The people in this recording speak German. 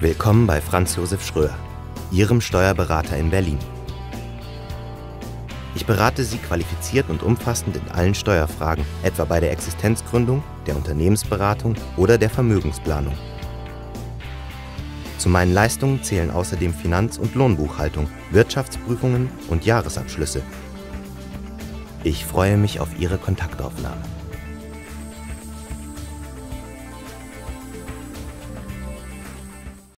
Willkommen bei Franz Josef Schröer, Ihrem Steuerberater in Berlin. Ich berate Sie qualifiziert und umfassend in allen Steuerfragen, etwa bei der Existenzgründung, der Unternehmensberatung oder der Vermögensplanung. Zu meinen Leistungen zählen außerdem Finanz- und Lohnbuchhaltung, Wirtschaftsprüfungen und Jahresabschlüsse. Ich freue mich auf Ihre Kontaktaufnahme.